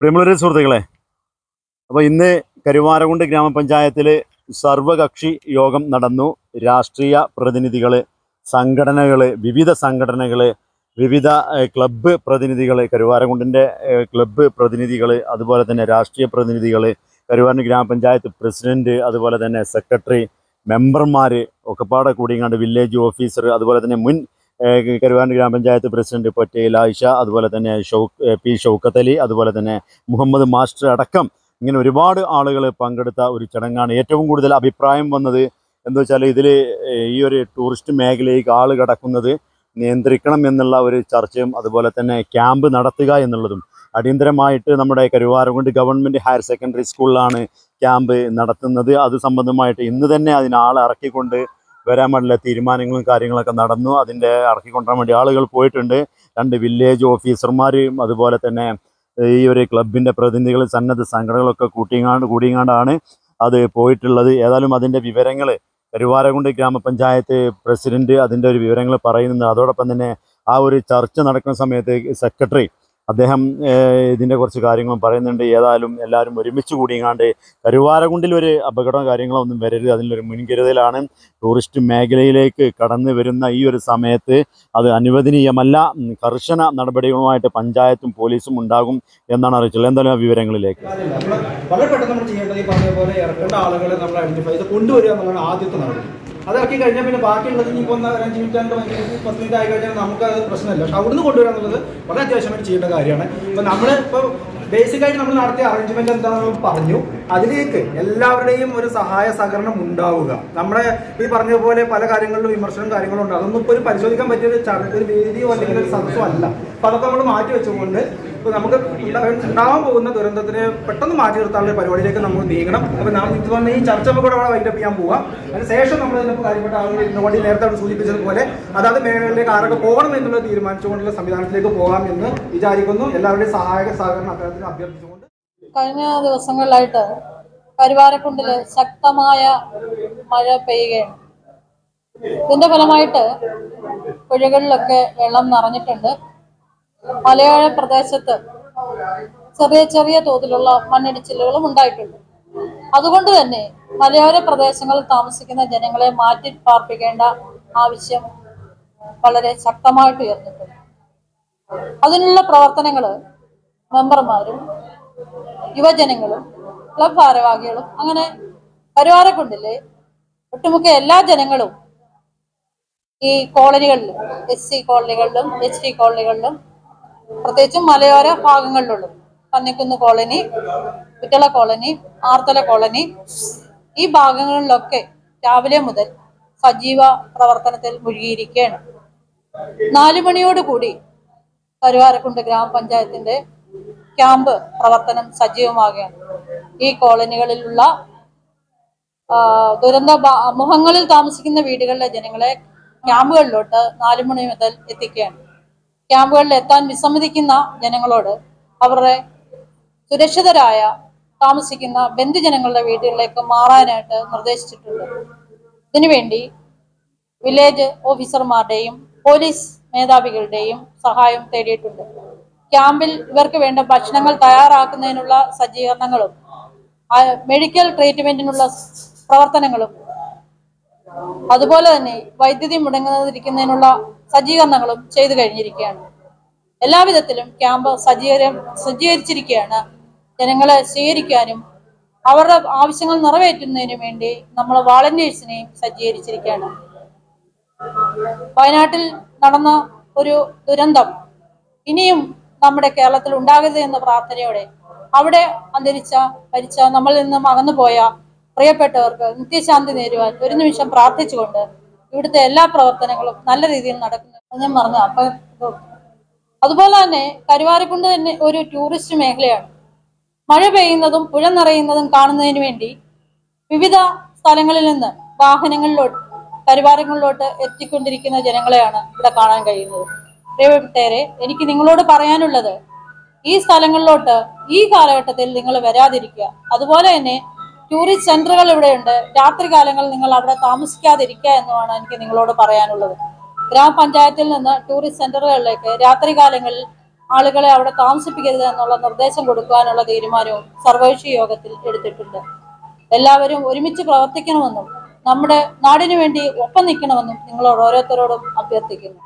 പ്രിയമുള്ളൊരു സുഹൃത്തുക്കളെ അപ്പോൾ ഇന്ന് കരുവാരകുണ്ട് ഗ്രാമപഞ്ചായത്തിൽ സർവകക്ഷി യോഗം നടന്നു. രാഷ്ട്രീയ പ്രതിനിധികൾ സംഘടനകൾ വിവിധ സംഘടനകൾ വിവിധ ക്ലബ്ബ് പ്രതിനിധികൾ കരുവാരകുണ്ടിന്റെ ക്ലബ്ബ് പ്രതിനിധികൾ അതുപോലെ തന്നെ രാഷ്ട്രീയ പ്രതിനിധികൾ കരുവാരകുണ്ട് ഗ്രാമപഞ്ചായത്ത് പ്രസിഡന്റ് അതുപോലെ തന്നെ സെക്രട്ടറി മെമ്പർമാർ ഒക്കെപ്പാടെ കൂടിയങ്ങാണ്ട് വില്ലേജ് ഓഫീസർ അതുപോലെ തന്നെ മുൻ കരുവാരകുണ്ട് ഗ്രാമപഞ്ചായത്ത് പ്രസിഡന്റ് പൊറ്റയിൽ ആയിഷ അതുപോലെ തന്നെ ഷൗക്ക് പി ഷൗക്കത്ത് അലി അതുപോലെ തന്നെ മുഹമ്മദ് മാസ്റ്റർ അടക്കം ഇങ്ങനെ ഒരുപാട് ആളുകൾ പങ്കെടുത്ത ഒരു ചടങ്ങാണ്. ഏറ്റവും കൂടുതൽ അഭിപ്രായം വന്നത് എന്താ വെച്ചാൽ ഇതിൽ ഈ ഒരു ടൂറിസ്റ്റ് മേഖലയിലേക്ക് ആൾ കടക്കുന്നത് നിയന്ത്രിക്കണം എന്നുള്ള ഒരു ചർച്ചയും അതുപോലെ തന്നെ ക്യാമ്പ് നടത്തുക എന്നുള്ളതും. അടിയന്തരമായിട്ട് നമ്മുടെ കരുവാരകുണ്ട് ഗവൺമെന്റ് ഹയർ സെക്കൻഡറി സ്കൂളിലാണ് ക്യാമ്പ് നടത്തുന്നത്. അത് സംബന്ധമായിട്ട് ഇന്ന് തന്നെ അതിന് ആളെ ഇറക്കിക്കൊണ്ട് വരാൻ വേണ്ടിയുള്ള തീരുമാനങ്ങളും കാര്യങ്ങളൊക്കെ നടന്നു. അതിന്റെ ഇറക്കിക്കൊണ്ടുവരാൻ വേണ്ടി ആളുകൾ പോയിട്ടുണ്ട്. രണ്ട് വില്ലേജ് ഓഫീസർമാരും അതുപോലെ തന്നെ ഈ ഒരു ക്ലബിന്റെ പ്രതിനിധികൾ സന്നദ്ധ സംഘടനകളൊക്കെ കൂട്ടിങ്ങാണ്ട് കൂടിയങ്ങാണ്ടാണ് അത് പോയിട്ടുള്ളത്. ഏതായാലും അതിന്റെ വിവരങ്ങൾ കരുവാരകുണ്ട് ഗ്രാമപഞ്ചായത്ത് പ്രസിഡന്റ് അതിന്റെ ഒരു വിവരങ്ങൾ പറയുന്നുണ്ട്. അതോടൊപ്പം തന്നെ ആ ഒരു ചർച്ച നടക്കുന്ന സമയത്ത് സെക്രട്ടറി അദ്ദേഹം ഇതിന്റെ കുറച്ച് കാര്യങ്ങളും പറയുന്നുണ്ട്. ഏതായാലും എല്ലാവരും ഒരുമിച്ച് കൂടിയങ്ങാണ്ട് കരുവാരകുണ്ടിൽ ഒരു അപകടമോ കാര്യങ്ങളോ ഒന്നും വരരുത്. അതിലൊരു മുൻകരുതലാണ് ടൂറിസ്റ്റ് മേഖലയിലേക്ക് കടന്നു വരുന്ന ഈ ഒരു സമയത്ത്. അത് അനുവദനീയമല്ല. കർശന നടപടികളുമായിട്ട് പഞ്ചായത്തും പോലീസും ഉണ്ടാകും എന്നാണ് അറിയിച്ചുള്ളത് എന്തായാലും ആ വിവരങ്ങളിലേക്ക്. നമ്മൾ പോലെ ആളുകളെ നമ്മൾ കൊണ്ടുവരിക ആദ്യത്തെ അത് കഴിഞ്ഞാൽ പിന്നെ ബാക്കിയുള്ളത് ഇനിയിപ്പോൾ ഒന്ന് അഞ്ച് മിനിറ്റ് പത്ത് മിനിറ്റ് ആയി കഴിഞ്ഞാൽ നമുക്ക് അത് പ്രശ്നമില്ല. പക്ഷെ അവിടുന്ന് കൊണ്ടുവരാൻ എന്നുള്ളത് വളരെ അത്യാവശ്യമായിട്ട് ചെയ്യേണ്ട കാര്യമാണ്. ഇപ്പം നമ്മൾ ഇപ്പോൾ ബേസിക് ആയിട്ട് നമ്മൾ നടത്തിയ അറേഞ്ച്മെന്റ് എന്താണെന്ന് പറഞ്ഞു. അതിലേക്ക് എല്ലാവരുടെയും ഒരു സഹായ സഹകരണം ഉണ്ടാവുക. നമ്മുടെ ഈ പറഞ്ഞ പോലെ പല കാര്യങ്ങളിലും വിമർശനം കാര്യങ്ങളും ഉണ്ട്. അതൊന്നും ഇപ്പോൾ ഒരു പരിശോധിക്കാൻ പറ്റിയ ഒരു ഒരു വേദിയോ അല്ലെങ്കിൽ ഒരു സദസ്സോ അല്ല. അപ്പൊ അതൊക്കെ നമ്മൾ മാറ്റി വെച്ചുകൊണ്ട് ഇപ്പൊ നമുക്ക് ഉണ്ടാ- ഉണ്ടാവാൻ പോകുന്ന ദുരന്തത്തിനെ പെട്ടെന്ന് മാറ്റി നിർത്താനുള്ള പരിപാടിയിലേക്ക് നമ്മൾ നീങ്ങണം. അപ്പൊ നാം ഇത് വന്ന ഈ ചർച്ച കൂടെ അവിടെ വൈൻഡപ്പ് ചെയ്യാൻ പോവാം. അതിനുശേഷം നമ്മൾ ഇതിനൊക്കെ കാര്യപ്പെട്ട ആളുകൾ വണ്ടി നേരത്തെ അവിടെ സൂചിപ്പിച്ചതുപോലെ അതാത് മേഖലകളിലേക്ക് ആരൊക്കെ പോകണം എന്നുള്ളത് തീരുമാനിച്ചുകൊണ്ടുള്ള സംവിധാനത്തിലേക്ക് പോകാം എന്ന് വിചാരിക്കുന്നു. എല്ലാവരുടെയും സഹായക സഹകരണം അദ്ദേഹത്തിന് അഭ്യർത്ഥിച്ചുകൊണ്ട്. കഴിഞ്ഞ ദിവസങ്ങളിലായിട്ട് കരുവാരക്കുണ്ടിൽ ശക്തമായ മഴ പെയ്യുകയാണ്. ഇതിന്റെ ഫലമായിട്ട് പുഴകളിലൊക്കെ വെള്ളം നിറഞ്ഞിട്ടുണ്ട്. മലയോര പ്രദേശത്ത് ചെറിയ ചെറിയ തോതിലുള്ള മണ്ണിടിച്ചിലുകളും ഉണ്ടായിട്ടുണ്ട്. അതുകൊണ്ട് തന്നെ മലയോര പ്രദേശങ്ങളിൽ താമസിക്കുന്ന ജനങ്ങളെ മാറ്റി പാർപ്പിക്കേണ്ട ആവശ്യം വളരെ ശക്തമായിട്ട് ഉയർന്നിട്ടുണ്ട്. അതിനുള്ള പ്രവർത്തനങ്ങൾ മെമ്പർമാരും യുവജനങ്ങളും ക്ലബ് ഭാരവാഹികളും അങ്ങനെ കരുവാരക്കുണ്ടിലെ ഒട്ടുമുക്ക എല്ലാ ജനങ്ങളും ഈ കോളനികളിലും എസ് സി കോളനികളിലും എച്ച് ഡി കോളനികളിലും പ്രത്യേകിച്ചും മലയോര ഭാഗങ്ങളിലുള്ളത് Pannikkunnu colony Kuttala colony Arthala colony. ഈ ഭാഗങ്ങളിലൊക്കെ രാവിലെ മുതൽ സജീവ പ്രവർത്തനത്തിൽ മുഴുകിയിരിക്കുകയാണ്. നാലു മണിയോടുകൂടി കരുവാരക്കുണ്ട് ഗ്രാമപഞ്ചായത്തിന്റെ ക്യാമ്പ് പ്രവർത്തനം സജീവമാകുകയാണ്. ഈ കോളനികളിലുള്ള ദുരന്ത മുഖങ്ങളിൽ താമസിക്കുന്ന വീടുകളിലെ ജനങ്ങളെ ക്യാമ്പുകളിലോട്ട് നാലു മണി മുതൽ എത്തിക്കുകയാണ്. ക്യാമ്പുകളിൽ എത്താൻ വിസമ്മതിക്കുന്ന ജനങ്ങളോട് അവരുടെ സുരക്ഷിതരായ താമസിക്കുന്ന ബന്ധുജനങ്ങളുടെ വീടുകളിലേക്ക് മാറാനായിട്ട് നിർദ്ദേശിച്ചിട്ടുണ്ട്. ഇതിനുവേണ്ടി വില്ലേജ് ഓഫീസർമാരുടെയും പോലീസ് മേധാവികളുടെയും സഹായം തേടിയിട്ടുണ്ട്. ക്യാമ്പിൽ ഇവർക്ക് വേണ്ട ഭക്ഷണങ്ങൾ തയ്യാറാക്കുന്നതിനുള്ള സജ്ജീകരണങ്ങളും മെഡിക്കൽ ട്രീറ്റ്മെന്റിനുള്ള പ്രവർത്തനങ്ങളും അതുപോലെ തന്നെ വൈദ്യുതി മുടങ്ങാതിരിക്കുന്നതിനുള്ള സജ്ജീകരണങ്ങളും ചെയ്തു കഴിഞ്ഞിരിക്കുകയാണ്. എല്ലാവിധത്തിലും ക്യാമ്പ് സജ്ജീകരം സജ്ജീകരിച്ചിരിക്കുകയാണ്. ജനങ്ങളെ സ്വീകരിക്കാനും അവരുടെ ആവശ്യങ്ങൾ നിറവേറ്റുന്നതിനു വേണ്ടി നമ്മൾ വാളണ്ടിയേഴ്സിനെയും സജ്ജീകരിച്ചിരിക്കുകയാണ്. വയനാട്ടിൽ നടന്ന ഒരു ദുരന്തം ഇനിയും നമ്മുടെ കേരളത്തിൽ ഉണ്ടാകരുത് എന്ന പ്രാർത്ഥനയോടെ അവിടെ അന്തരിച്ച മരിച്ച നമ്മളിൽ നിന്നും അകന്നുപോയ പ്രിയപ്പെട്ടവർക്ക് നിത്യശാന്തി നേരുവാൻ ഒരു നിമിഷം പ്രാർത്ഥിച്ചുകൊണ്ട് ഇവിടുത്തെ എല്ലാ പ്രവർത്തനങ്ങളും നല്ല രീതിയിൽ നടക്കുന്നു ഞാൻ പറഞ്ഞു. അപ്പൊ അതുപോലെ തന്നെ കരുവാരക്കുണ്ട് തന്നെ ഒരു ടൂറിസ്റ്റ് മേഖലയാണ്. മഴ പെയ്യുന്നതും പുഴ നിറയുന്നതും കാണുന്നതിന് വേണ്ടി വിവിധ സ്ഥലങ്ങളിൽ നിന്ന് വാഹനങ്ങളിലോട്ട് കരുവാരങ്ങളിലോട്ട് എത്തിക്കൊണ്ടിരിക്കുന്ന ജനങ്ങളെയാണ് ഇവിടെ കാണാൻ കഴിയുന്നത്. പ്രിയപ്പെട്ടേരെ എനിക്ക് നിങ്ങളോട് പറയാനുള്ളത് ഈ സ്ഥലങ്ങളിലോട്ട് ഈ കാലഘട്ടത്തിൽ നിങ്ങൾ വരാതിരിക്കുക. അതുപോലെ തന്നെ ടൂറിസ്റ്റ് സെന്ററുകൾ ഇവിടെയുണ്ട്. രാത്രി കാലങ്ങളിൽ നിങ്ങൾ അവിടെ താമസിക്കാതിരിക്കുക എന്നുമാണ് എനിക്ക് നിങ്ങളോട് പറയാനുള്ളത്. ഗ്രാമപഞ്ചായത്തിൽ നിന്ന് ടൂറിസ്റ്റ് സെന്ററുകളിലേക്ക് രാത്രി കാലങ്ങളിൽ ആളുകളെ അവിടെ താമസിപ്പിക്കരുത് എന്നുള്ള നിർദ്ദേശം കൊടുക്കുവാനുള്ള തീരുമാനവും സർവകക്ഷി യോഗത്തിൽ എടുത്തിട്ടുണ്ട്. എല്ലാവരും ഒരുമിച്ച് പ്രവർത്തിക്കണമെന്നും നമ്മുടെ നാടിനു വേണ്ടി ഒപ്പം നിൽക്കണമെന്നും നിങ്ങളോട് ഓരോരുത്തരോടും അഭ്യർത്ഥിക്കുന്നു.